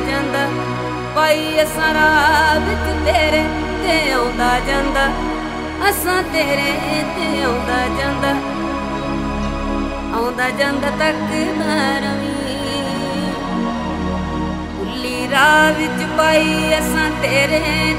ਜਾਂਦਾ। ਪਾਈ ਅਸਰਾ ਵਿੱਚ ਤੇਰੇ ਤੇ ਆਉਂਦਾ ਜਾਂਦਾ। ਅਸਾਂ ਤੇਰੇ ਤੇ ਆਉਂਦਾ ਜਾਂਦਾ। ਆਉਂਦਾ ਜਾਂਦਾ ਤੱਕ ਮਰਵੀ ਉੱਲੀ ਰਾਤ ਵਿੱਚ ਪਾਈ ਅਸਾਂ ਤੇਰੇ